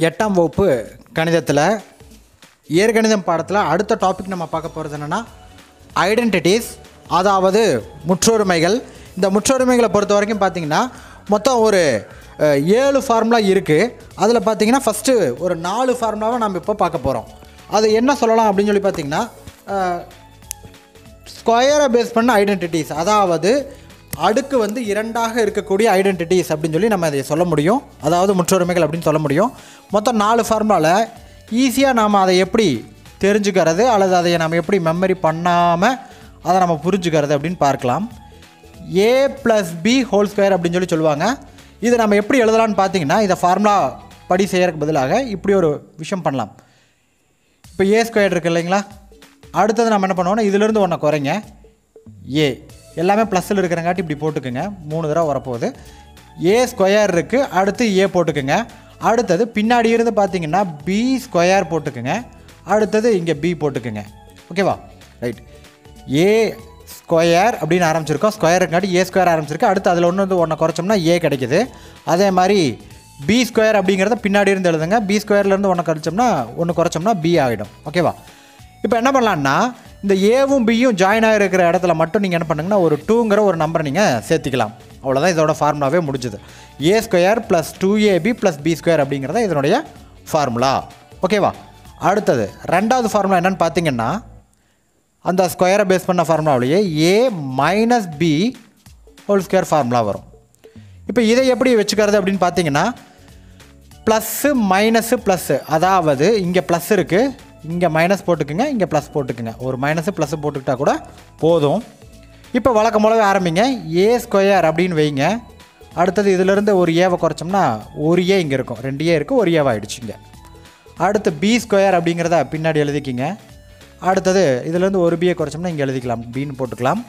எட்டாம் வகுப்பு கணிதத்தில் இயற்கணிதம் பாடத்தில் அடுத்த டாபிக் நம்ம பார்க்க போகிறது என்னென்னா ஐடென்டிட்டிஸ் அதாவது முற்றொருமைகள். இந்த முற்றொருமைகளை பொறுத்த வரைக்கும் பார்த்தீங்கன்னா மொத்தம் ஒரு ஏழு ஃபார்முலா இருக்குது அதில் பார்த்தீங்கன்னா ஃபஸ்ட்டு ஒரு நாலு ஃபார்முலாவை நம்ம இப்போ பார்க்க போகிறோம் அது என்ன சொல்லலாம் அப்படின்னு சொல்லி பார்த்தீங்கன்னா ஸ்கொயரை பேஸ் பண்ண ஐடென்டிட்டிஸ் அதாவது அடுக்கு வந்து இரண்டாக இருக்கக்கூடிய ஐடென்டிட்டிஸ் அப்படின்னு சொல்லி நம்ம அதை சொல்ல முடியும். அதாவது முற்றொருமைகள் அப்படின்னு சொல்ல முடியும். மொத்தம் நாலு ஃபார்முலாவில் ஈஸியாக நாம் அதை எப்படி தெரிஞ்சுக்கிறது அல்லது அதை நம்ம எப்படி மெமரி பண்ணாமல் அதை நம்ம புரிஞ்சுக்கிறது அப்படின்னு பார்க்கலாம். A plus B whole square அப்படின்னு சொல்லி சொல்லுவாங்க. இதை நம்ம எப்படி எழுதலாம்னு பார்த்தீங்கன்னா இதை ஃபார்முலா படி செய்யறதுக்கு பதிலாக இப்படி ஒரு விஷயம் பண்ணலாம். இப்போ ஏ ஸ்கொயர் இருக்கு இல்லைங்களா? அடுத்தது நம்ம என்ன பண்ணுவோம்னா இதிலிருந்து ஒன்றை குறைங்க. ஏ எல்லாமே ப்ளஸில் இருக்கிறங்காட்டி இப்படி போட்டுக்குங்க. மூணு தடவை வரப்போகுது. ஏ ஸ்கொயர் இருக்குது அடுத்து ஏ போட்டுக்குங்க. அடுத்தது பின்னாடி இருந்து பார்த்தீங்கன்னா பி ஸ்கொயர் போட்டுக்குங்க. அடுத்தது இங்கே பி போட்டுக்குங்க. ஓகேவா ரைட் ஏ ஸ்கொயர் அப்படின்னு ஆரம்பிச்சிருக்கோம். ஸ்கொயருக்காட்டி ஏ ஸ்கொயர் ஆரம்பிச்சிருக்கு. அடுத்து அதில் ஒன்று வந்து ஒன்றை குறைச்சோம்னா ஏ கிடைக்குது. அதே மாதிரி பி ஸ்கொயர் அப்படிங்கிறத பின்னாடி இருந்து எழுதுங்க. பி ஸ்கொயர்லேருந்து ஒன்று குறைச்சோம்னா ஒன்று குறைச்சோம்னா பி ஆகிடும் ஓகேவா இப்போ என்ன பண்ணலான்னா இந்த ஏவும் பியும் ஜாயின் ஆகிருக்கிற இடத்துல மட்டும் நீங்கள் என்ன பண்ணுங்கன்னா ஒரு டூங்கிற ஒரு நம்பரை நீங்கள் சேர்த்திக்கலாம். அவ்வளோதான் இதோட ஃபார்முலாவே முடிஞ்சுது. A square plus two AB plus B square அப்படிங்கிறத இதனுடைய ஃபார்முலா ஓகேவா அடுத்தது ரெண்டாவது ஃபார்முலா என்னென்னு பார்த்தீங்கன்னா அந்த ஸ்கொயரை பேஸ் பண்ண ஃபார்முலாவிலேயே A minus B whole square formula வரும். இப்போ இதை எப்படி வச்சுக்கிறது அப்படின்னு பார்த்தீங்கன்னா ப்ளஸ்ஸு மைனஸு ப்ளஸ்ஸு அதாவது இங்கே ப்ளஸ் இருக்குது இங்கே மைனஸ் போட்டுக்குங்க இங்கே ப்ளஸ் போட்டுக்குங்க. ஒரு மைனஸு ப்ளஸ்ஸு போட்டுக்கிட்டா கூட போதும். இப்போ வழக்கம் போலவே ஆரம்பிங்க. ஏ ஸ்கொயர் அப்படின்னு வைங்க. அடுத்தது இதிலிருந்து ஒரு ஏவை குறைச்சோம்னா ஒரு ஏ இங்கே இருக்கும். ரெண்டு ஏ இருக்குது ஒரு ஏவாயிடுச்சு இங்கே அடுத்து பி ஸ்கொயர் அப்படிங்கிறத பின்னாடி எழுதிக்கிங்க. அடுத்தது இதுலேருந்து ஒரு பியை குறைச்சோம்னா இங்கே எழுதிக்கலாம். பின்னு போட்டுக்கலாம்.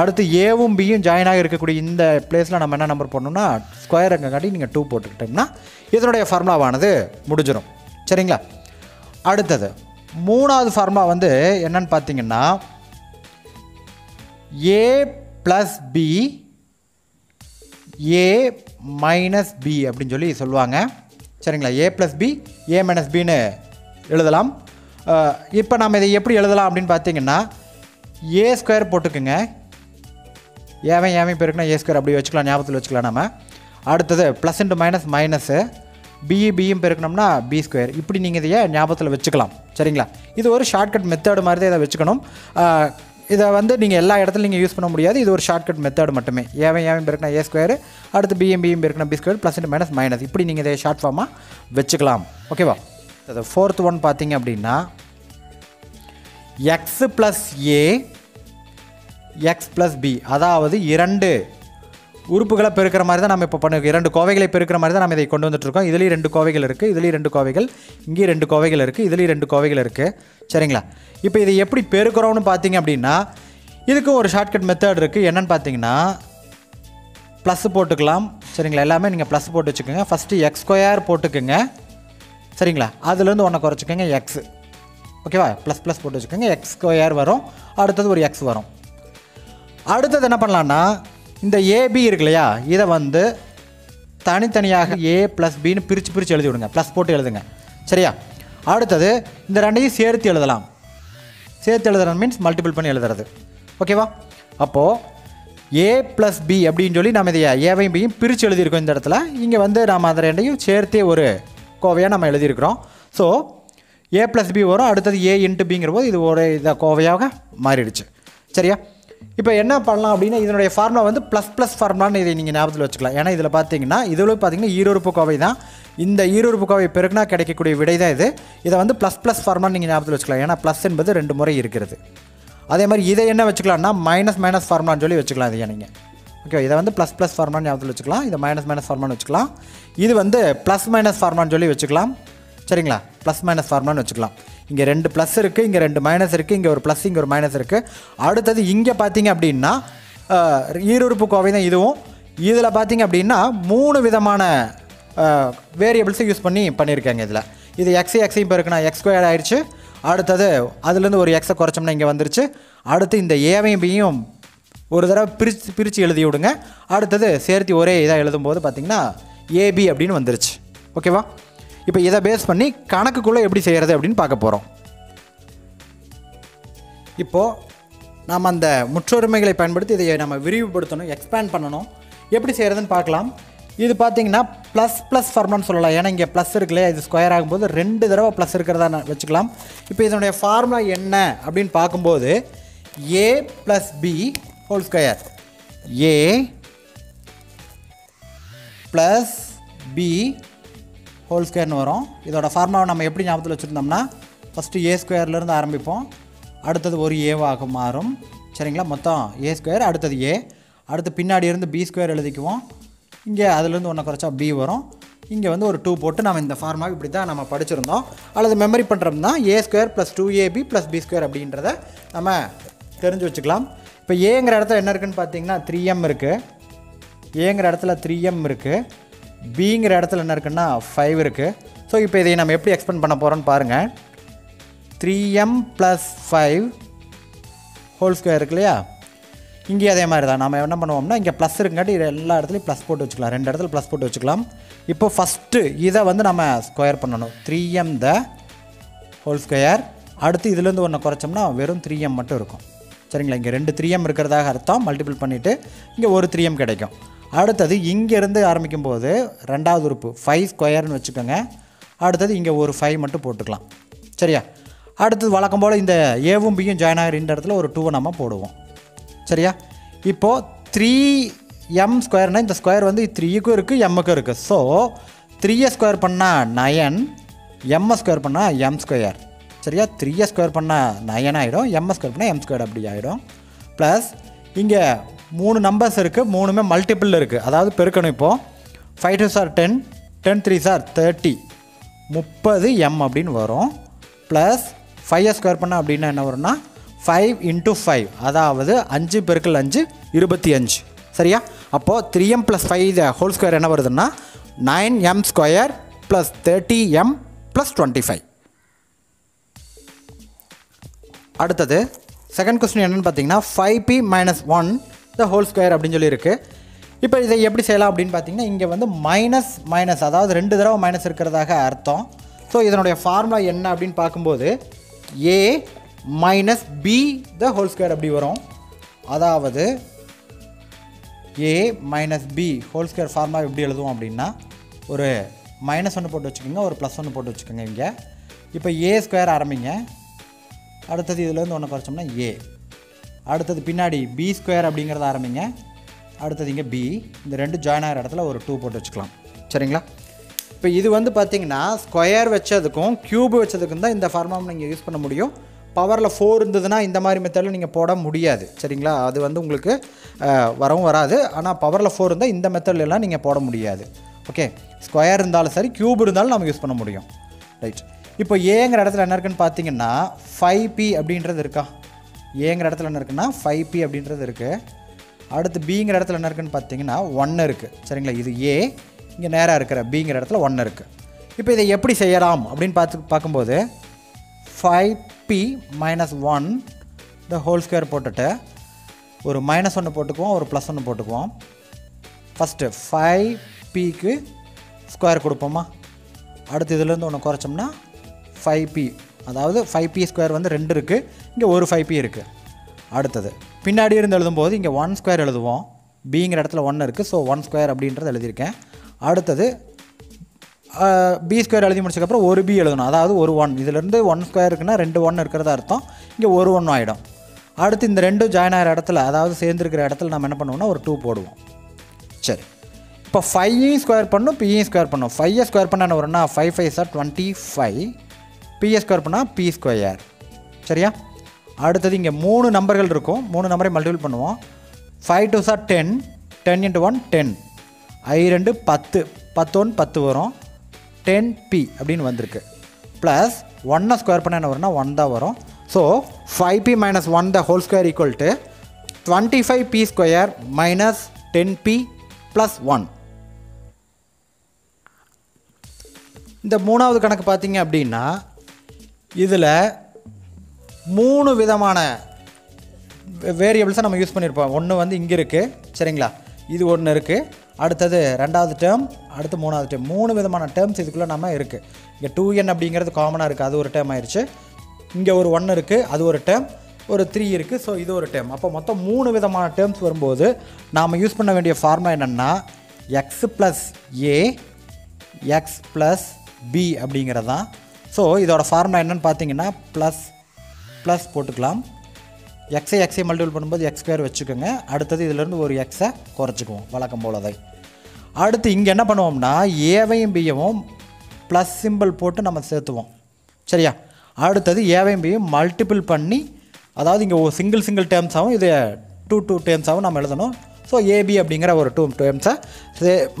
அடுத்து ஏவும் பியும் ஜாயின் இருக்கக்கூடிய இந்த பிளேஸில் நம்ம என்ன நம்பர் போடணும்னா ஸ்கொயர் காட்டி நீங்கள் டூ போட்டுக்கிட்டோம்னா இதனுடைய ஃபார்முலாவானது முடிஞ்சிடும் சரிங்களா? அடுத்தது மூணாவது ஃபார்மா வந்து என்னன்னு பார்த்தீங்கன்னா A plus B A minus B அப்படின்னு சொல்லி சொல்லுவாங்க. சரிங்களா? A plus B A minus பின்னு எழுதலாம். இப்போ நம்ம இதை எப்படி எழுதலாம் அப்படின்னு பார்த்தீங்கன்னா ஏ ஸ்கொயர் போட்டுக்குங்க. ஏவன் ஏவன் பெருக்குனா ஏ ஸ்கொயர் அப்படி வச்சுக்கலாம் ஞாபகத்தில் வச்சுக்கலாம் நம்ம அடுத்தது plus into minus minus B பியும் பெருக்கணும்னா பி ஸ்கொயர் இப்படி நீங்கள் இதையே ஞாபகத்தில் வச்சுக்கலாம். சரிங்களா? இது ஒரு ஷார்ட்கட் மெத்தடு மாதிரி தான் இதை வச்சுக்கணும். இதை வந்து நீங்கள் எல்லா இடத்துலையும் நீங்கள் யூஸ் பண்ண முடியாது. இது ஒரு ஷார்ட்கட் மெத்தேடு மட்டுமே. ஏவன் ஏவன் பெருக்கினா ஏ ஸ்கொயர் அடுத்து பிஎம் பிஎம் பெருக்கினா B square plus minus minus இப்படி நீங்கள் இதை ஷார்ட் ஃபார்மாக வச்சுக்கலாம். ஓகேவா அது ஃபோர்த் ஒன் பார்த்தீங்க அப்படின்னா X plus A X plus B அதாவது இரண்டு உறுப்புகளை பெருக்கிற மாதிரி தான் நம்ம இப்போ பண்ணிருக்கோம் இரண்டு கோவைகளை பெருக்கிற மாதிரி தான் நம்ம இதை கொண்டு வந்துட்டுருக்கோம் இதுலேயும் ரெண்டு கோவைகள் இருக்குது இதுலேயும் ரெண்டு கோவைகள் இங்கேயும் ரெண்டு கோவைகள் இருக்குது இதுலேயும் ரெண்டு கோவைகள் இருக்குது சரிங்களா? இப்போ இதை எப்படி பெருக்கிறோம்னு பார்த்தீங்க அப்படின்னா இதுக்கும் ஒரு ஷார்ட்கட் மெத்தட் இருக்குது என்னன்னு பார்த்தீங்கன்னா ப்ளஸ் போட்டுக்கலாம். சரிங்களா? எல்லாமே நீங்கள் ப்ளஸ் போட்டு வச்சுக்கோங்க. ஃபஸ்ட்டு எக்ஸ் ஸ்கொயர் போட்டுக்கோங்க. சரிங்களா? அதுலேருந்து ஒன்றை குறைச்சிக்கோங்க எக்ஸு ஓகேவா ப்ளஸ் ப்ளஸ் போட்டு வச்சுக்கோங்க. எக்ஸ் ஸ்கொயர் வரும். அடுத்தது ஒரு எக்ஸ் வரும். அடுத்தது என்ன பண்ணலான்னா இந்த ஏபி இருக்கு இல்லையா இதை வந்து தனித்தனியாக ஏ ப்ளஸ் பின்னு பிரித்து பிரித்து எழுதி விடுங்க ப்ளஸ் போட்டு எழுதுங்க. சரியா? அடுத்தது இந்த ரெண்டையும் சேர்த்து எழுதலாம். சேர்த்து எழுதுறது மீன்ஸ் மல்டிபிள் பண்ணி எழுதுறது. ஓகேவா அப்போது ஏ ப்ளஸ் பி அப்படின்னு சொல்லி நம்ம இதை ஏவையும் பியும் பிரித்து எழுதியிருக்கோம் இந்த இடத்துல. இங்கே வந்து நாம் அதை ரெண்டையும் சேர்த்தே ஒரு கோவையாக நம்ம எழுதியிருக்கிறோம். ஸோ ஏ ப்ளஸ் பி வரும். அடுத்தது ஏ இன்ட்டு பிங்கிற போது இது ஒரு இதை கோவையாக மாறிடுச்சு. சரியா? இப்போ என்ன பண்ணலாம் அப்படின்னா இதனுடைய ஃபார்முலா வந்து ப்ளஸ் ப்ளஸ் ஃபார்முலான்னு இதை நீங்கள் ஞாபகத்தில் வச்சுக்கலாம். ஏன்னா இதில் பார்த்தீங்கன்னா இதில் பார்த்தீங்கன்னா ஈருறுப்பு கோவை தான். இந்த ஈருறுப்பு கோவை பெருக்குனா கிடைக்கக்கூடிய விடை தான் இது. இதை வந்து ப்ளஸ் ப்ளஸ் ஃபார்முலான்னு நீங்கள் ஞாபகத்தில் வச்சுக்கலாம். ஏன்னா ப்ளஸ் என்பது ரெண்டு முறை இருக்கிறது. அதே மாதிரி இதை என்ன வச்சுக்கலாம்னா மைனஸ் மைனஸ் ஃபார்முலான்னு சொல்லி வச்சுக்கலாம் இதை நீங்கள் ஓகே இதை வந்து ப்ளஸ் ப்ளஸ் ஃபார்முலான்னு ஞாபகத்தில் வச்சுக்கலாம். இதை மைனஸ் மைனஸ் ஃபார்முலான்னு வச்சுக்கலாம். இது வந்து ப்ளஸ் மைனஸ் ஃபார்முலான்னு சொல்லி வச்சுக்கலாம். சரிங்களா? ப்ளஸ் மைனஸ் ஃபார்முலான்னு வச்சுக்கலாம். இங்கே ரெண்டு ப்ளஸ் இருக்குது இங்கே ரெண்டு மைனஸ் இருக்குது இங்கே ஒரு ப்ளஸ் இங்கே ஒரு மைனஸ் இருக்குது அடுத்தது இங்கே பார்த்தீங்க அப்படின்னா ஈருறுப்பு கோவை தான் இதுவும். இதில் பார்த்தீங்க அப்படின்னா மூணு விதமான வேரியபிள்ஸை யூஸ் பண்ணி பண்ணியிருக்காங்க இதில். இது எக்ஸ் எக்ஸையும் இப்போ இருக்குன்னா எக்ஸ் ஸ்கொயர் ஆயிடுச்சு. அடுத்தது அதுலேருந்து ஒரு எக்ஸை குறைச்சோம்னா இங்கே வந்துருச்சு. அடுத்து இந்த ஏவையும் பியும் ஒரு தடவை பிரித்து பிரித்து எழுதி விடுங்க. அடுத்தது சேர்த்து ஒரே இதாக எழுதும்போது பார்த்திங்கன்னா ஏபி அப்படின்னு வந்துருச்சு. ஓகேவா இப்போ இதை பேஸ் பண்ணி கணக்குக்குள்ளே எப்படி செய்கிறது அப்படின்னு பார்க்க போகிறோம் இப்போது நாம் அந்த முற்றொருமைகளை பயன்படுத்தி இதை நம்ம விரிவுபடுத்தணும் எக்ஸ்பேண்ட் பண்ணணும். எப்படி செய்கிறதுன்னு பார்க்கலாம். இது பார்த்தீங்கன்னா ப்ளஸ் ப்ளஸ் ஃபார்முலான்னு சொல்லலாம். ஏன்னா இங்கே ப்ளஸ் இருக்குல்லையா இது ஸ்கொயர் ஆகும்போது ரெண்டு தடவை ப்ளஸ் இருக்கிறதா நான் வச்சுக்கலாம். இப்போ இதனுடைய ஃபார்முலா என்ன அப்படின்னு பார்க்கும்போது A plus B whole square A plus B whole ஸ்கொயர்னு வரும். இதோட ஃபார்முலாவை நம்ம எப்படி ஞாபகத்தில் வச்சுருந்தோம்னா ஃபஸ்ட்டு ஏ ஸ்கொயர்லேருந்து ஆரம்பிப்போம். அடுத்தது ஒரு ஏவாக மாறும். சரிங்களா? மொத்தம் ஏ ஸ்கொயர் அடுத்தது ஏ அடுத்து பின்னாடி இருந்து பி ஸ்கொயர் எழுதிக்குவோம். இங்கே அதுலேருந்து ஒன்று குறைச்சா பி வரும். இங்கே வந்து ஒரு டூ போட்டு நம்ம இந்த ஃபார்மா இப்படி தான் நம்ம படிச்சிருந்தோம். அல்லது மெமரி பண்ணுறோம்னா A square plus two AB plus B square அப்படின்றத நம்ம தெரிஞ்சு வச்சுக்கலாம். இப்போ ஏங்கிற இடத்துல என்ன இருக்குதுன்னு பார்த்தீங்கன்னா த்ரீ எம் இருக்குது ஏங்கிற இடத்துல த்ரீ எம் இருக்குது பிங்கிற இடத்துல என்ன இருக்குன்னா ஃபைவ் இருக்குது ஸோ இப்போ இதை நம்ம எப்படி எக்ஸ்பெண்ட் பண்ண போகிறோன்னு பாருங்கள் three M plus five whole square இருக்கு இல்லையா? இங்கே அதே மாதிரி தான். நம்ம என்ன பண்ணுவோம்னா இங்கே ப்ளஸ் இருக்குங்காட்டி இது எல்லா இடத்துலையும் ப்ளஸ் போட்டு வச்சுக்கலாம். ரெண்டு இடத்துல ப்ளஸ் போட்டு வச்சுக்கலாம். இப்போ ஃபஸ்ட்டு இதை வந்து நம்ம ஸ்கொயர் பண்ணணும். Three M the whole square அடுத்து இதுலேருந்து ஒன்று குறைச்சோம்னா வெறும் த்ரீ எம் மட்டும் இருக்கும். சரிங்களா? இங்கே ரெண்டு த்ரீ எம் இருக்கிறதாக அர்த்தம். மல்டிபிள் பண்ணிவிட்டு இங்கே ஒரு த்ரீ எம் கிடைக்கும். அடுத்தது இங்கேருந்து ஆரம்பிக்கும் போது ரெண்டாவது உறுப்பு ஃபைவ் ஸ்கொயர்னு வச்சுக்கோங்க. அடுத்தது இங்கே ஒரு ஃபைவ் மட்டும் போட்டுக்கலாம். சரியா? அடுத்தது வழக்கம் போல் இந்த ஏவும் பியும் ஜாயின் ஆகிற இந்த இடத்துல ஒரு டூவை நம்ம போடுவோம். சரியா? இப்போது த்ரீ எம் ஸ்கொயர்னால் இந்த ஸ்கொயர் வந்து த்ரீக்கும் இருக்குது எம்முக்கும் இருக்குது ஸோ த்ரீயை ஸ்கொயர் பண்ணால் நயன் எம்மை ஸ்கொயர் பண்ணால் எம் ஸ்கொயர் சரியா? த்ரீயை ஸ்கொயர் பண்ணால் நயன் ஆகிடும் எம்மை ஸ்கொயர் பண்ணால் எம் ஸ்கொயர் அப்படி ஆகிடும் ப்ளஸ் இங்கே மூணு நம்பர்ஸ் இருக்குது மூணுமே மல்டிபிள் இருக்குது அதாவது பெருக்கணும் இப்போது five two sir ten ten three sir thirty முப்பது எம் அப்படின்னு வரும். ப்ளஸ் ஃபைவ் ஸ்கொயர் பண்ண அப்படின்னா என்ன வரும்னா ஃபைவ் இன்ட்டு ஃபைவ் அதாவது அஞ்சு பெருக்கல் அஞ்சு இருபத்தி அஞ்சு. சரியா? அப்போது three M plus five whole square என்ன வருதுன்னா nine M square plus thirty M plus twenty five அடுத்தது செகண்ட் கொஸ்டின் என்னென்னு பார்த்தீங்கன்னா five B minus one the whole square அப்படின்னு சொல்லியிருக்கு. இப்போ இதை எப்படி செய்யலாம் அப்படின்னு பார்த்தீங்கன்னா இங்கே வந்து மைனஸ் மைனஸ் அதாவது ரெண்டு தடவை மைனஸ் இருக்கிறதாக அர்த்தம். ஸோ இதனுடைய ஃபார்முலா என்ன அப்படின்னு பார்க்கும்போது A minus B the whole square அப்படி வரும். அதாவது A minus B whole square formula எப்படி எழுதுவோம் அப்படின்னா ஒரு மைனஸ் ஒன்று போட்டு வச்சுக்கோங்க ஒரு ப்ளஸ் ஒன்று போட்டு வச்சுக்கோங்க இங்கே. இப்போ ஏ ஸ்கொயர் ஆரம்பிங்க. அடுத்தது இதுலேருந்து ஒன்று குறைச்சோம்னா ஏ அடுத்தது பின்னாடி பி ஸ்கொயர் அப்படிங்கிறத ஆரம்பிங்க. அடுத்தது இங்கே பி இந்த ரெண்டு ஜாயின் ஆகிற இடத்துல ஒரு டூ போட்டு வச்சுக்கலாம். சரிங்களா? இப்போ இது வந்து பார்த்திங்கன்னா ஸ்கொயர் வச்சதுக்கும் க்யூப் வச்சதுக்கும் தான் இந்த ஃபார்முலா நீங்கள் யூஸ் பண்ண முடியும். பவரில் ஃபோர் இருந்ததுன்னா இந்த மாதிரி மெத்தடில் நீங்கள் போட முடியாது. சரிங்களா? அது வந்து உங்களுக்கு வரவும் வராது. ஆனால் பவரில் ஃபோர் இருந்தால் இந்த மெத்தட்லலாம் நீங்கள் போட முடியாது. ஓகே ஸ்கொயர் இருந்தாலும் சரி க்யூப் இருந்தாலும் நம்ம யூஸ் பண்ண முடியும். ரைட் இப்போ ஏங்கிற இடத்துல என்ன இருக்குன்னு பார்த்தீங்கன்னா ஃபைவ் பி அப்படின்றது இருக்கா? ஏங்கிற இடத்துல என்ன இருக்குன்னா ஃபைவ் பி அப்படின்றது இருக்குது அடுத்து பிங்கிற இடத்துல என்ன இருக்குன்னு பார்த்தீங்கன்னா ஒன்று இருக்குது சரிங்களா? இது ஏ இங்கே நேராக இருக்கிற பிங்கிற இடத்துல ஒன்று இருக்குது இப்போ இதை எப்படி செய்யலாம் அப்படின்னு பார்த்து பார்க்கும்போது five B minus one the whole square போட்டுட்டு ஒரு மைனஸ் ஒன்று போட்டுக்குவோம் ஒரு ப்ளஸ் ஒன்று போட்டுக்குவோம். ஃபஸ்ட்டு ஃபைவ் பிக்கு ஸ்கொயர் கொடுப்போமா? அடுத்து இதுலேருந்து ஒன்று குறைச்சோம்னா ஃபைவ் பி அதாவது ஃபைவ் பி ஸ்கொயர் வந்து ரெண்டு இருக்குது இங்கே ஒரு ஃபைவ் பி இருக்குது அடுத்தது. பின்னாடி இருந்து எழுதும்போது இங்கே ஒன் ஸ்கொயர் எழுதுவோம். பிங்கிற இடத்துல ஒன்று இருக்குது ஸோ ஒன் ஸ்கொயர் அப்படின்றது எழுதியிருக்கேன். அடுத்தது பி ஸ்கொயர் எழுதி முடிச்சதுக்கப்புறம் ஒரு பி எழுதணும். அதாவது ஒரு ஒன் இதிலேருந்து ஒன் ஸ்கொயர் இருக்குன்னா ரெண்டு ஒன் இருக்கிறத அர்த்தம். இங்கே ஒரு ஒன்று ஆகிடும் அடுத்து இந்த ரெண்டும் ஜாயின் ஆகிற இடத்துல அதாவது சேர்ந்துருக்கிற இடத்துல நம்ம என்ன பண்ணுவோம்னா ஒரு டூ போடுவோம். சரி. இப்போ ஃபையும் ஸ்கொயர் பண்ணும் பியும் ஸ்கொயர் பண்ணும். ஃபையை ஸ்கொயர் பண்ண என்ன வரும்னா five five sir twenty five BA square பண்ணால் பி ஸ்கொயர் சரியா? அடுத்தது இங்கே மூணு நம்பர்கள் இருக்கும். மூணு நம்பரை மல்டிபிள் பண்ணுவோம். Five two sir ten ten into one ten ஐ ரெண்டு பத்து. பத்தொன்று பத்து வரும். டென் பி அப்படின்னு வந்திருக்கு. ப்ளஸ் ஒன்னை ஸ்கொயர் பண்ண என்ன வரும்னா ஒன் தான் வரும். So five B minus one the whole square equal to twenty five B square minus ten B plus one இந்த மூணாவது கணக்கு பார்த்தீங்க அப்படின்னா இதில் மூணு விதமான வேரியபிள்ஸை நம்ம யூஸ் பண்ணியிருப்போம் ஒன்று வந்து இங்கே இருக்குது சரிங்களா? இது ஒன்று இருக்குது அடுத்தது ரெண்டாவது டேர்ம் அடுத்து மூணாவது டேர்ம் மூணு விதமான டேர்ம்ஸ் இதுக்குள்ளே நம்ம இருக்குது இங்கே டூ என் அப்படிங்கிறது காமனாக இருக்குது அது ஒரு டேர்ம் ஆயிடுச்சு இங்கே ஒரு ஒன் இருக்குது அது ஒரு டேர்ம் ஒரு த்ரீ இருக்குது ஸோ இது ஒரு டேர்ம் அப்போ மொத்தம் மூணு விதமான டேர்ம்ஸ் வரும்போது நாம் யூஸ் பண்ண வேண்டிய ஃபார்முலா என்னென்னா X plus A X plus B அப்படிங்கிறது தான் ஸோ இதோட ஃபார்முலா என்னென்னு பார்த்தீங்கன்னா ப்ளஸ் ப்ளஸ் போட்டுக்கலாம். எக்ஸை எக்ஸை மல்டிபிள் பண்ணும்போது எக்ஸ் ஸ்கொயர் வச்சுக்கோங்க. அடுத்தது இதிலேருந்து ஒரு எக்ஸை குறைச்சிக்குவோம். வழக்கம் போலதை அடுத்து இங்கே என்ன பண்ணுவோம்னா ஏவையும் பியவும் ப்ளஸ் சிம்பிள் போட்டு நம்ம சேர்த்துவோம். சரியா? அடுத்தது ஏவையும் பியும் மல்டிபிள் பண்ணி அதாவது இங்கே ஒரு சிங்கிள் சிங்கிள் டேர்ம்ஸாகவும் இது டூ டூ டேர்ம்ஸாகவும் நம்ம எழுதணும். ஸோ ஏபி அப்படிங்கிற ஒரு டூ டேர்ம்ஸை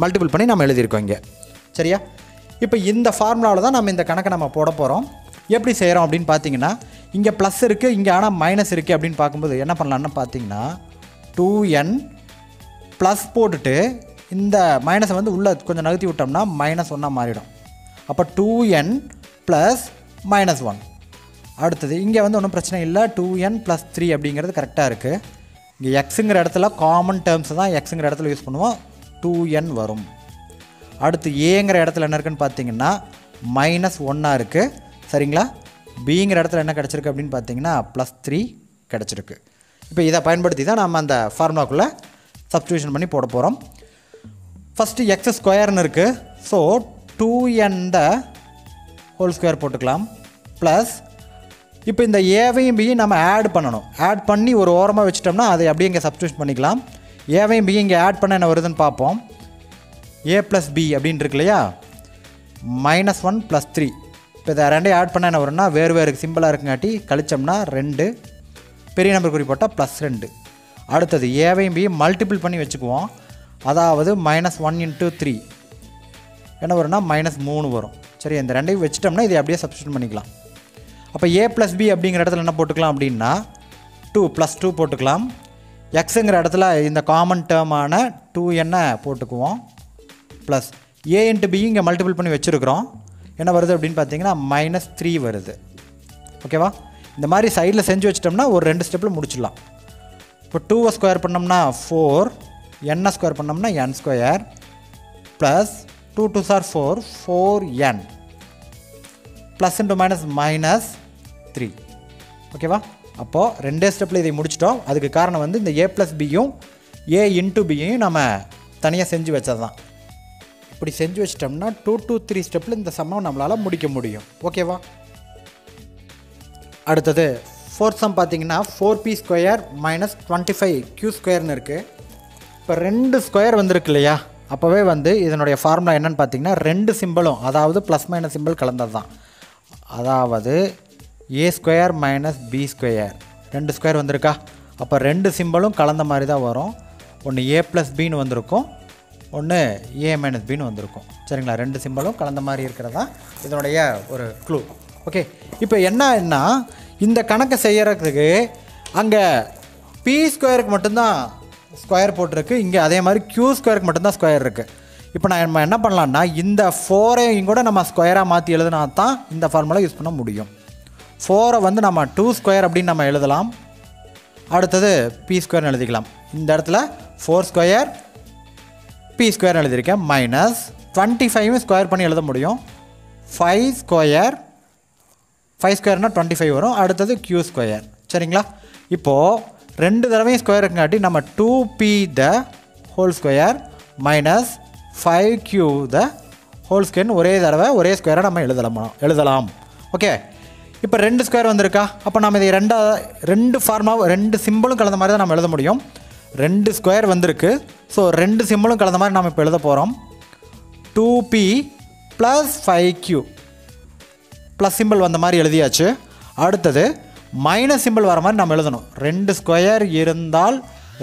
மல்டிபிள் பண்ணி நம்ம எழுதியிருக்கோம் இங்கே. சரியா? இப்போ இந்த ஃபார்முலாவில் தான் நம்ம இந்த கணக்கை நம்ம போட போகிறோம் எப்படி செய்கிறோம் அப்படின்னு பார்த்தீங்கன்னா இங்கே ப்ளஸ் இருக்குது இங்கே ஆனால் மைனஸ் இருக்குது அப்படின்னு பார்க்கும்போது என்ன பண்ணலான்னு பார்த்தீங்கன்னா டூ என் ப்ளஸ் போட்டுட்டு இந்த மைனஸை வந்து உள்ளே கொஞ்சம் நகர்த்தி விட்டோம்னா மைனஸ் ஒன்னாக மாறிடும். அப்போ two N plus minus one அடுத்தது இங்கே வந்து ஒன்றும் பிரச்சனை இல்லை. டூ என் ப்ளஸ் த்ரீ அப்படிங்கிறது கரெக்டாக இருக்குது இங்கே எக்ஸுங்கிற இடத்துல காமன் டேர்ம்ஸ் தான் எக்ஸுங்கிற இடத்துல யூஸ் பண்ணுவோம். டூ என் வரும். அடுத்து ஏங்கிற இடத்துல என்ன இருக்குன்னு பார்த்தீங்கன்னா மைனஸ் ஒன்னாக இருக்குது சரிங்களா? பிங்கிற இடத்துல என்ன கிடச்சிருக்கு அப்படின்னு பார்த்தீங்கன்னா ப்ளஸ் த்ரீ கிடச்சிருக்கு. இப்போ இதை பயன்படுத்தி தான் நம்ம அந்த ஃபார்முலாக்குள்ளே சப்ஸ்டியூஷன் பண்ணி போட போகிறோம் ஃபஸ்ட்டு எக்ஸ் ஸ்கொயர்னு இருக்குது so two N the whole square போட்டுக்கலாம். ப்ளஸ் இப்போ இந்த ஏவையும் பியும் நம்ம ஆட் பண்ணணும். ஆட் பண்ணி ஒரு ஓரமாக வச்சிட்டோம்னா அதை அப்படியே இங்கே சப்ஸ்டியூஷன் பண்ணிக்கலாம். ஏவையும் பியும் இங்கே ஆட் பண்ண என்ன வருதுன்னு பார்ப்போம். ஏ ப்ளஸ் பி அப்படின்னு இருக்கு இல்லையா மைனஸ் ஒன் ப்ளஸ் த்ரீ இப்போ இதை ரெண்டையும் ஆட் பண்ண என்ன வரும்னா வேறு வேறு சிம்பிளாக இருக்குங்காட்டி கழிச்சோம்னா ரெண்டு. பெரிய நம்பர் குறி போட்டால் ப்ளஸ் ரெண்டு. அடுத்தது ஏவையும் பி மல்டிபிள் பண்ணி வச்சுக்குவோம். அதாவது மைனஸ் ஒன் இன்ட்டு த்ரீ என்ன வரும்னா மைனஸ் மூணு வரும். சரி இந்த ரெண்டையும் வச்சிட்டோம்னா இதை அப்படியே சப்ஸ்டியூட் பண்ணிக்கலாம். அப்போ ஏ ப்ளஸ் பி அப்படிங்கிற இடத்துல என்ன போட்டுக்கலாம் அப்படின்னா டூ ப்ளஸ் டூ போட்டுக்கலாம். எக்ஸுங்கிற இடத்துல இந்த காமன் டேர்மான டூ என்ன போட்டுக்குவோம். ப்ளஸ் ஏ இன்ட்டு பி இங்கே மல்டிபிள் பண்ணி வச்சுருக்குறோம். என்ன வருது அப்படின்னு பார்த்தீங்கன்னா மைனஸ் த்ரீ வருது. ஓகேவா இந்த மாதிரி சைடில் செஞ்சு வச்சிட்டோம்னா ஒரு ரெண்டு ஸ்டெப்பில் முடிச்சிடலாம். இப்போ டூவை ஸ்கொயர் பண்ணோம்னா ஃபோர் என்னை ஸ்கொயர் பண்ணோம்னா N square plus two two sir four four N plus into minus minus three ஓகேவா அப்போது ரெண்டே ஸ்டெப்பில் இதை முடிச்சிட்டோம். அதுக்கு காரணம் வந்து இந்த ஏ ப்ளஸ் பியும் ஏ இன்ட்டு பியும் நம்ம தனியாக செஞ்சு வச்சது தான் இப்படி செஞ்சு வச்சிட்டோம்னா டூ டூ த்ரீ ஸ்டெப்பில் இந்த சம்மம் நம்மளால் முடிக்க முடியும். ஓகேவா அடுத்தது ஃபோர்த் சம் பார்த்தீங்கன்னா four B square minus twenty five Q ஸ்கொயர்னு இருக்குது இப்போ ரெண்டு ஸ்கொயர் வந்திருக்கு இல்லையா? அப்போவே வந்து இதனுடைய ஃபார்முலா என்னென்னு பார்த்தீங்கன்னா ரெண்டு சிம்பிளும் அதாவது ப்ளஸ் மைனஸ் சிம்பிள் கலந்தது தான் அதாவது A square minus B square ரெண்டு ஸ்கொயர் வந்திருக்கா? அப்போ ரெண்டு சிம்பிளும் கலந்த மாதிரி தான் வரும் ஒன்று ஏ ப்ளஸ் பின்னு வந்திருக்கும். ஒன்று ஏ மைனஸ் பின்னு வந்திருக்கும். சரிங்களா? ரெண்டு சிம்பலும் கலந்த மாதிரி இருக்கிறதா? இதனுடைய ஒரு க்ளூ ஓகே இப்போ என்னன்னா இந்த கணக்கை செய்கிறதுக்கு அங்கே பி ஸ்கொயருக்கு மட்டும்தான் ஸ்கொயர் போட்டிருக்கு. இங்கே அதே மாதிரி க்யூ ஸ்கொயருக்கு மட்டும்தான் ஸ்கொயர் இருக்குது இப்போ நான் நம்ம என்ன பண்ணலான்னா இந்த ஃபோரையும் கூட நம்ம ஸ்கொயராக மாற்றி எழுதினா தான் இந்த ஃபார்முலா யூஸ் பண்ண முடியும். ஃபோரை வந்து நம்ம டூ ஸ்கொயர் அப்படின்னு நம்ம எழுதலாம். அடுத்தது பி ஸ்கொயர்னு எழுதிக்கலாம். இந்த இடத்துல ஃபோர் ஸ்கொயர் பி ஸ்கொயர் எழுதியிருக்கேன் மைனஸ் டுவெண்ட்டி ஃபைவும் ஸ்கொயர் பண்ணி எழுத முடியும். ஃபைவ் ஸ்கொயர் ஃபைவ் ஸ்கொயர்னால் டுவெண்ட்டி ஃபைவ் வரும். அடுத்தது க்யூ ஸ்கொயர் சரிங்களா? இப்போது ரெண்டு தடவையும் ஸ்கொயர் இருக்குங்காட்டி நம்ம two B the whole square minus five Q the whole ஸ்கொயர்னு ஒரே தடவை ஒரே ஸ்கொயராக நம்ம எழுதலாம். எழுதலாம். ஓகே இப்போ ரெண்டு ஸ்கொயர் வந்திருக்கா? அப்போ நம்ம இதை ரெண்டாக ரெண்டு ஃபார்மாக ரெண்டு சிம்பிளும் கலந்த மாதிரி தான் நம்ம எழுத முடியும். ரெண்டு ஸ்கொயர் வந்திருக்கு. ஸோ ரெண்டு சிம்பிளும் கலந்த மாதிரி நாம் இப்போ எழுத போகிறோம் two B plus five Q plus simple வந்த மாதிரி எழுதியாச்சு. அடுத்தது மைனஸ் சிம்பிள் வர மாதிரி நம்ம எழுதணும். ரெண்டு ஸ்கொயர் இருந்தால்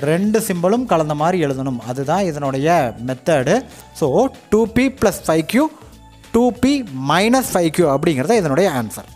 ரெண்டு சிம்பிளும் கலந்த மாதிரி எழுதணும். அதுதான் இதனுடைய method so two B plus five Q two B minus five Q அப்படிங்கிறது இதனுடைய ஆன்சர்